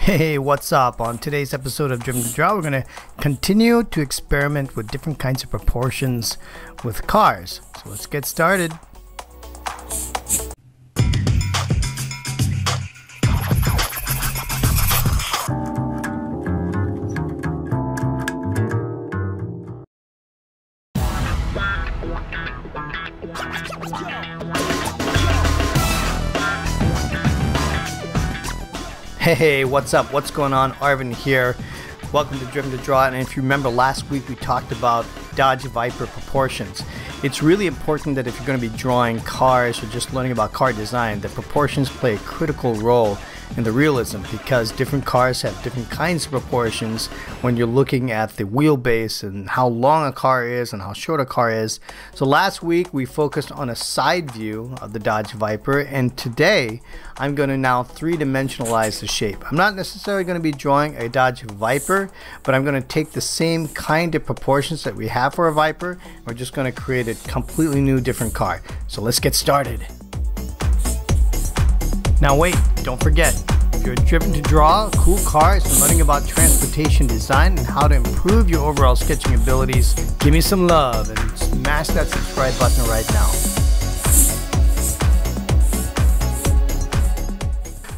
Hey, what's up? On today's episode of Driven to Draw, we're going to continue to experiment with different kinds of proportions with cars. So let's get started. Hey, what's up? What's going on? Arvin here. Welcome to Driven to Draw. And if you remember last week, we talked about Dodge Viper proportions. It's really important that if you're going to be drawing cars or just learning about car design, the proportions play a critical role in the realism because different cars have different kinds of proportions when you're looking at the wheelbase and how long a car is and how short a car is. So last week we focused on a side view of the Dodge Viper and today I'm going to now three-dimensionalize the shape. I'm not necessarily going to be drawing a Dodge Viper but I'm going to take the same kind of proportions that we have for a Viper we're just going to create a completely new different car. So let's get started. Now wait, don't forget, if you're driven to draw cool cars and learning about transportation design and how to improve your overall sketching abilities, give me some love and smash that subscribe button right now.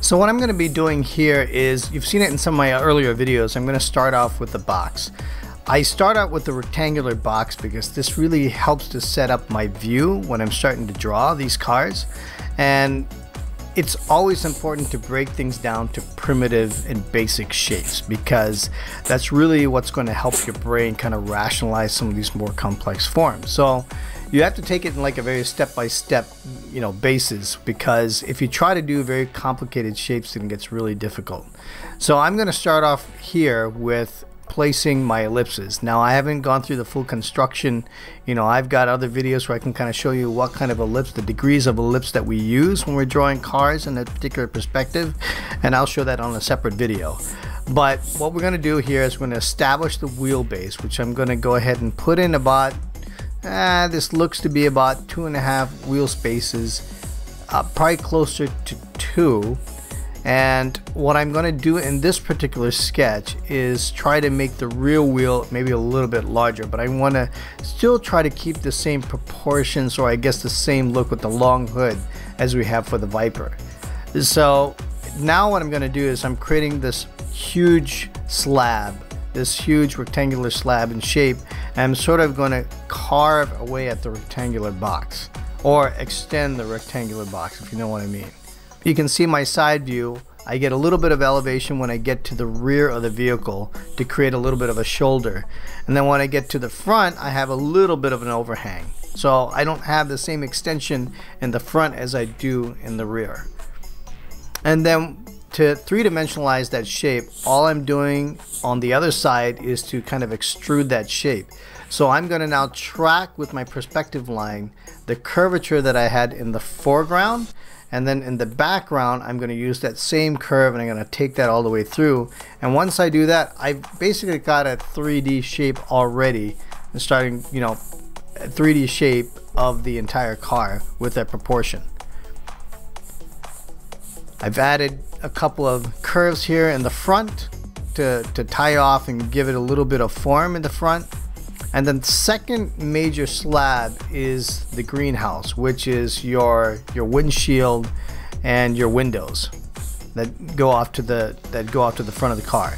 So what I'm going to be doing here is, you've seen it in some of my earlier videos, I'm going to start off with the box. I start out with the rectangular box because this really helps to set up my view when I'm starting to draw these cars. And it's always important to break things down to primitive and basic shapes because that's really what's going to help your brain kind of rationalize some of these more complex forms. So you have to take it in like a very step-by-step you know basis because if you try to do very complicated shapes then it gets really difficult. So I'm going to start off here with placing my ellipses. Now I haven't gone through the full construction. You know, I've got other videos where I can kind of show you what kind of ellipse, the degrees of ellipse that we use when we're drawing cars in a particular perspective. And I'll show that on a separate video. But what we're going to do here is we're going to establish the wheelbase, which I'm going to go ahead and put in about, uh, this looks to be about two and a half wheel spaces, uh, probably closer to two and what I'm going to do in this particular sketch is try to make the rear wheel maybe a little bit larger but I want to still try to keep the same proportions or I guess the same look with the long hood as we have for the Viper. So now what I'm going to do is I'm creating this huge slab this huge rectangular slab in shape and I'm sort of going to carve away at the rectangular box or extend the rectangular box if you know what I mean you can see my side view. I get a little bit of elevation when I get to the rear of the vehicle to create a little bit of a shoulder. And then when I get to the front, I have a little bit of an overhang. So I don't have the same extension in the front as I do in the rear. And then to three-dimensionalize that shape, all I'm doing on the other side is to kind of extrude that shape. So I'm going to now track with my perspective line the curvature that I had in the foreground and then in the background I'm going to use that same curve and I'm going to take that all the way through. And once I do that I've basically got a 3D shape already starting you know 3D shape of the entire car with that proportion. I've added a couple of curves here in the front to, to tie off and give it a little bit of form in the front and then second major slab is the greenhouse, which is your your windshield and your windows that go off to the that go off to the front of the car.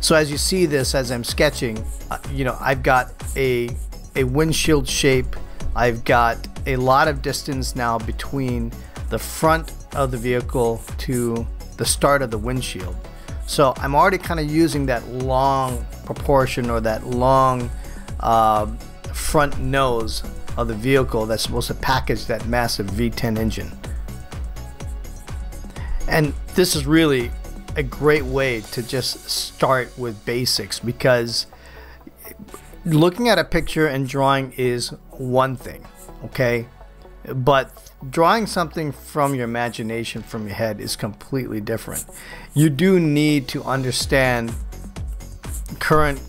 So as you see this as I'm sketching, uh, you know, I've got a a windshield shape. I've got a lot of distance now between the front of the vehicle to the start of the windshield. So I'm already kind of using that long proportion or that long uh, front nose of the vehicle that's supposed to package that massive V10 engine. And this is really a great way to just start with basics because looking at a picture and drawing is one thing, okay? But drawing something from your imagination, from your head, is completely different. You do need to understand current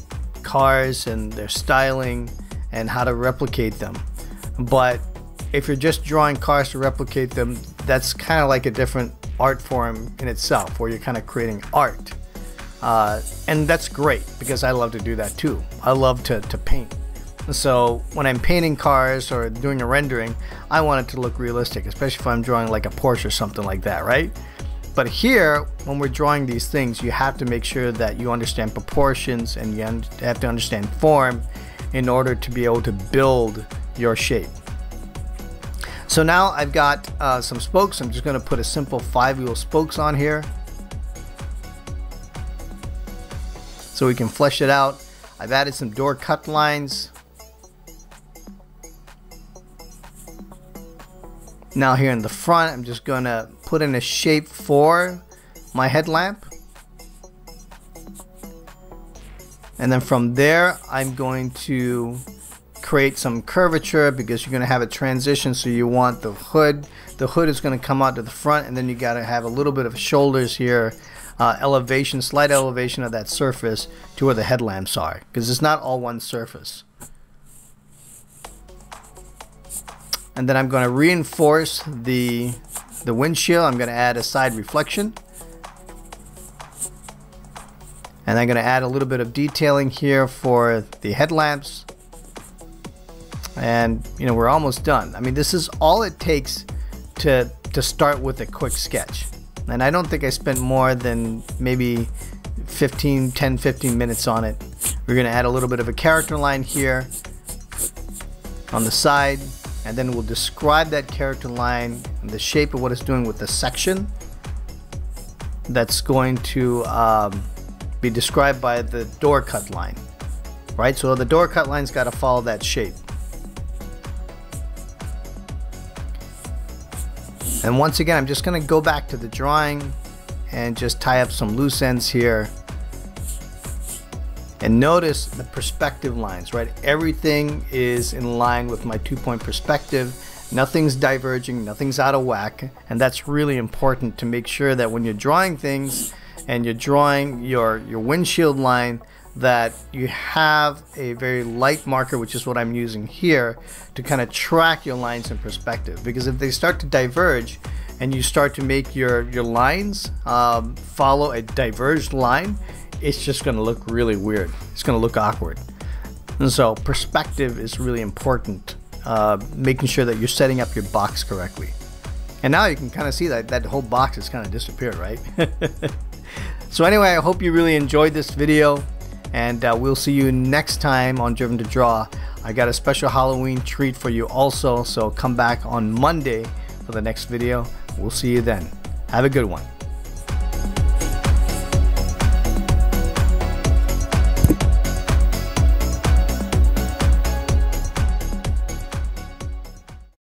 cars and their styling and how to replicate them. But if you're just drawing cars to replicate them, that's kind of like a different art form in itself where you're kind of creating art. Uh, and that's great because I love to do that too. I love to, to paint. So when I'm painting cars or doing a rendering, I want it to look realistic, especially if I'm drawing like a Porsche or something like that, right? But here, when we're drawing these things, you have to make sure that you understand proportions and you have to understand form in order to be able to build your shape. So now I've got uh, some spokes. I'm just going to put a simple five wheel spokes on here. So we can flesh it out. I've added some door cut lines. Now here in the front, I'm just going to put in a shape for my headlamp. And then from there, I'm going to create some curvature because you're going to have a transition. So you want the hood. The hood is going to come out to the front and then you got to have a little bit of shoulders here. Uh, elevation, slight elevation of that surface to where the headlamps are because it's not all one surface. And then I'm going to reinforce the the windshield. I'm going to add a side reflection. And I'm going to add a little bit of detailing here for the headlamps. And you know we're almost done. I mean this is all it takes to to start with a quick sketch. And I don't think I spent more than maybe 15 10 15 minutes on it. We're gonna add a little bit of a character line here on the side and then we'll describe that character line and the shape of what it's doing with the section that's going to um, be described by the door cut line right? So the door cut line's got to follow that shape. And once again I'm just gonna go back to the drawing and just tie up some loose ends here and notice the perspective lines, right? Everything is in line with my two point perspective. Nothing's diverging, nothing's out of whack. And that's really important to make sure that when you're drawing things and you're drawing your, your windshield line, that you have a very light marker, which is what I'm using here, to kind of track your lines in perspective. Because if they start to diverge and you start to make your, your lines um, follow a diverged line, it's just going to look really weird. It's going to look awkward. And so perspective is really important, uh, making sure that you're setting up your box correctly. And now you can kind of see that that whole box has kind of disappeared, right? so anyway, I hope you really enjoyed this video and uh, we'll see you next time on Driven to Draw. I got a special Halloween treat for you also, so come back on Monday for the next video. We'll see you then. Have a good one.